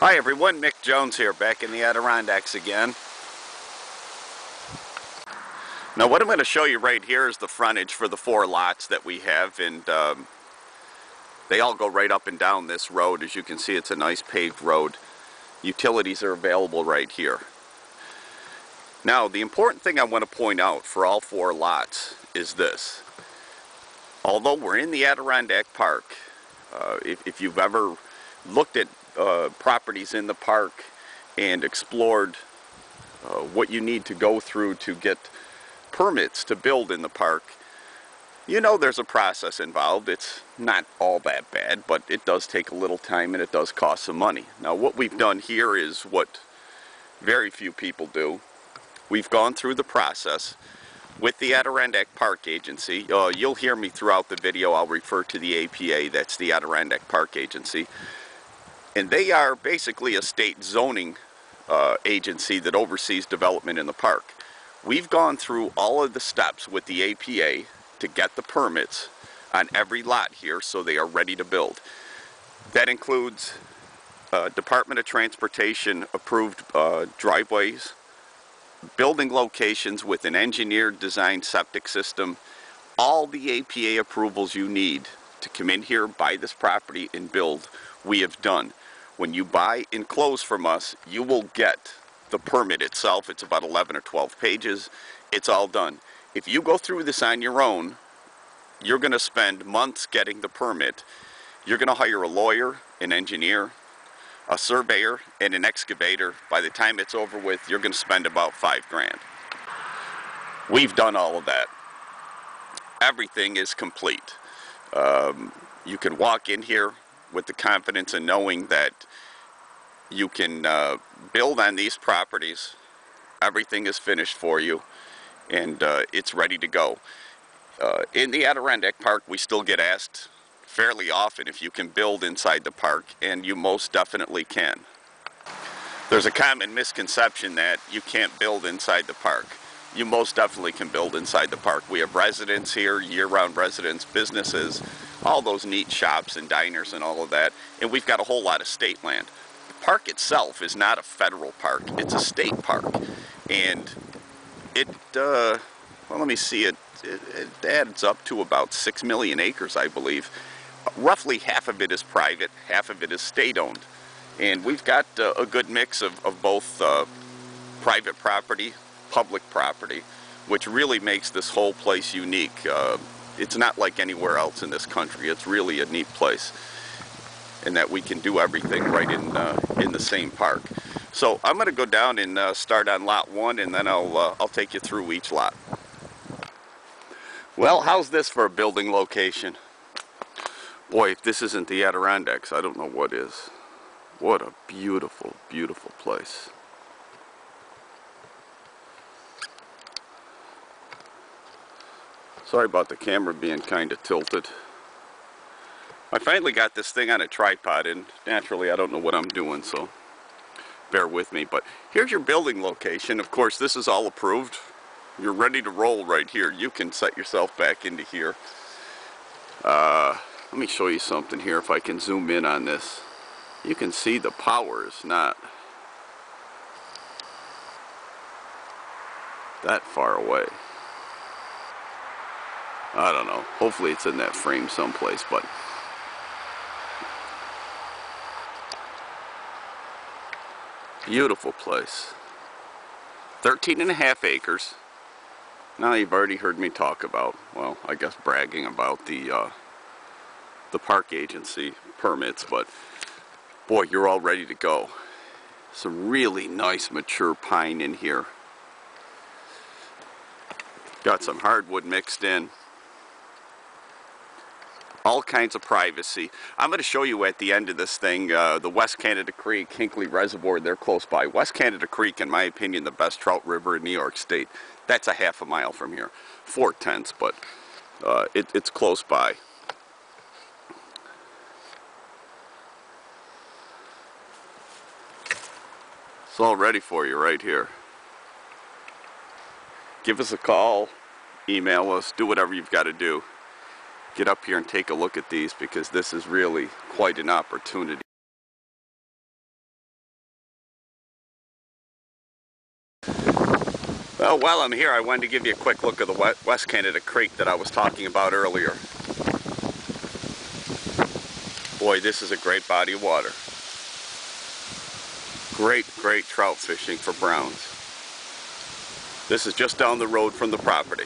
Hi everyone, Mick Jones here, back in the Adirondacks again. Now what I'm going to show you right here is the frontage for the four lots that we have and um, they all go right up and down this road. As you can see it's a nice paved road. Utilities are available right here. Now the important thing I want to point out for all four lots is this. Although we're in the Adirondack Park, uh, if, if you've ever looked at uh, properties in the park and explored uh, what you need to go through to get permits to build in the park, you know there's a process involved. It's not all that bad, but it does take a little time and it does cost some money. Now what we've done here is what very few people do. We've gone through the process with the Adirondack Park Agency. Uh, you'll hear me throughout the video. I'll refer to the APA, that's the Adirondack Park Agency. And they are basically a state zoning uh, agency that oversees development in the park. We've gone through all of the steps with the APA to get the permits on every lot here so they are ready to build. That includes uh, Department of Transportation approved uh, driveways, building locations with an engineered designed septic system, all the APA approvals you need to come in here, buy this property, and build, we have done. When you buy and close from us, you will get the permit itself. It's about 11 or 12 pages. It's all done. If you go through this on your own, you're going to spend months getting the permit. You're going to hire a lawyer, an engineer, a surveyor, and an excavator. By the time it's over with, you're going to spend about five grand. We've done all of that. Everything is complete. Um, you can walk in here with the confidence and knowing that you can uh, build on these properties. Everything is finished for you and uh, it's ready to go. Uh, in the Adirondack Park, we still get asked fairly often if you can build inside the park, and you most definitely can. There's a common misconception that you can't build inside the park. You most definitely can build inside the park. We have residents here, year-round residents, businesses, all those neat shops and diners and all of that, and we've got a whole lot of state land. The park itself is not a federal park, it's a state park, and it, uh, well, let me see, it, it, it adds up to about 6 million acres, I believe. Roughly half of it is private, half of it is state-owned. And we've got uh, a good mix of, of both uh, private property, public property, which really makes this whole place unique. Uh, it's not like anywhere else in this country. It's really a neat place and that we can do everything right in, uh, in the same park. So I'm going to go down and uh, start on lot one and then I'll, uh, I'll take you through each lot. Well, how's this for a building location? Boy, if this isn't the Adirondacks, I don't know what is. What a beautiful, beautiful place. Sorry about the camera being kind of tilted. I finally got this thing on a tripod and naturally I don't know what I'm doing so bear with me. But here's your building location. Of course this is all approved. You're ready to roll right here. You can set yourself back into here. Uh, let me show you something here if I can zoom in on this. You can see the power is not that far away I don't know hopefully it's in that frame someplace but Beautiful place. 13 and a half acres. Now you've already heard me talk about, well, I guess bragging about the uh, the park agency permits, but boy, you're all ready to go. Some really nice mature pine in here. Got some hardwood mixed in all kinds of privacy. I'm going to show you at the end of this thing uh, the West Canada Creek, Hinckley Reservoir, they're close by. West Canada Creek, in my opinion, the best trout river in New York State. That's a half a mile from here. Four tenths, but uh, it, it's close by. It's all ready for you right here. Give us a call, email us, do whatever you've got to do get up here and take a look at these because this is really quite an opportunity. Well, while I'm here, I wanted to give you a quick look at the West Canada Creek that I was talking about earlier. Boy, this is a great body of water. Great, great trout fishing for browns. This is just down the road from the property.